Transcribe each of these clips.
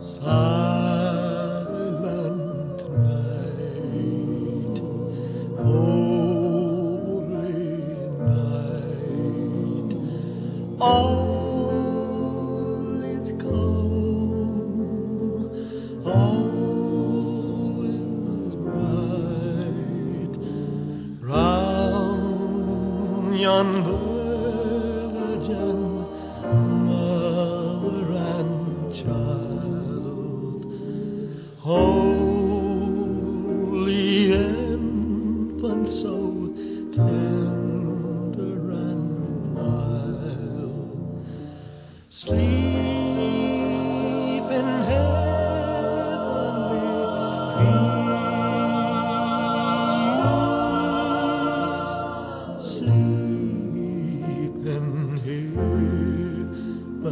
Silent virgin mother and child, holy infant, so tender and mild, sleep in heavenly peace,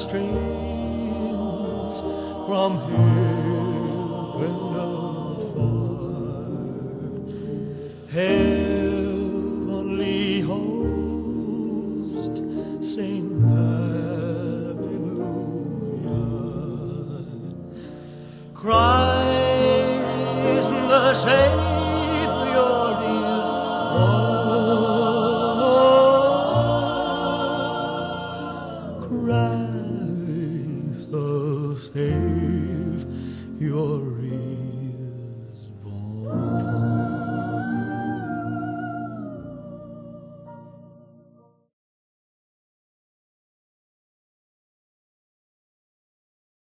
streams from heaven afar, heavenly host sing hallelujah. Christ the Savior is born. Christ the Savior